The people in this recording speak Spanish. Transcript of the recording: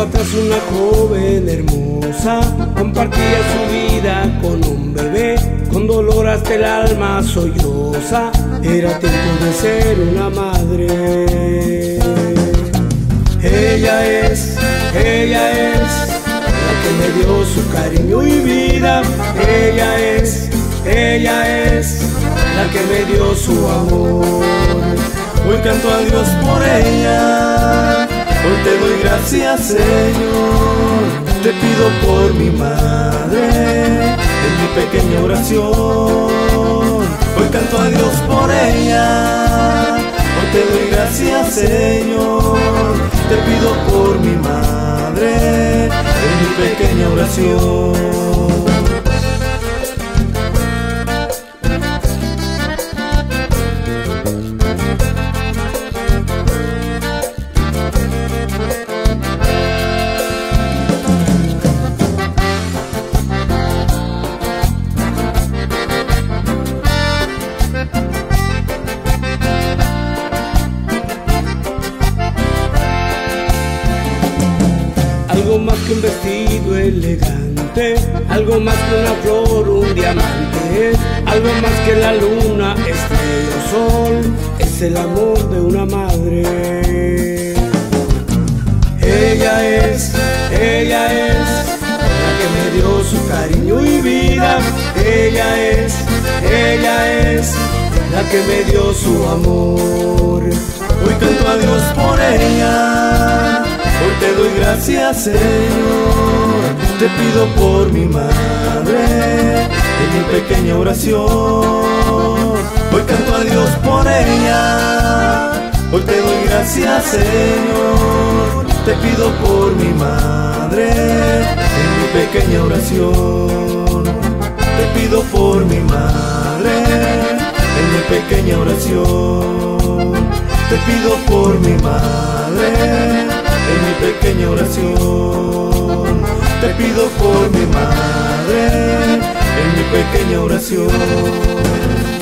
atrás una joven hermosa compartía su vida con un bebé, con dolor hasta el alma solloza. Era tiempo de ser una madre. Ella es, ella es la que me dio su cariño y vida. Ella es, ella es la que me dio su amor. Hoy canto a Dios por ella. Te doy gracias, Señor. Te pido por mi madre en mi pequeña oración. Hoy canto a Dios por ella. Hoy te doy gracias, Señor. Te pido por mi madre en mi pequeña oración. Vestido elegante, algo más que una flor, un diamante, algo más que la luna, estrella sol, es el amor de una madre. Ella es, ella es la que me dio su cariño y vida. Ella es, ella es la que me dio su amor. Hoy canto a Dios por Señor. Te pido por mi madre en mi pequeña oración. Hoy canto a Dios por ella. Hoy te doy gracias, Señor. Te pido por mi madre en mi pequeña oración. Te pido por mi madre en mi pequeña oración. Te pido por mi madre en mi pequeña oración. Te pido por mi madre en mi pequeña oración.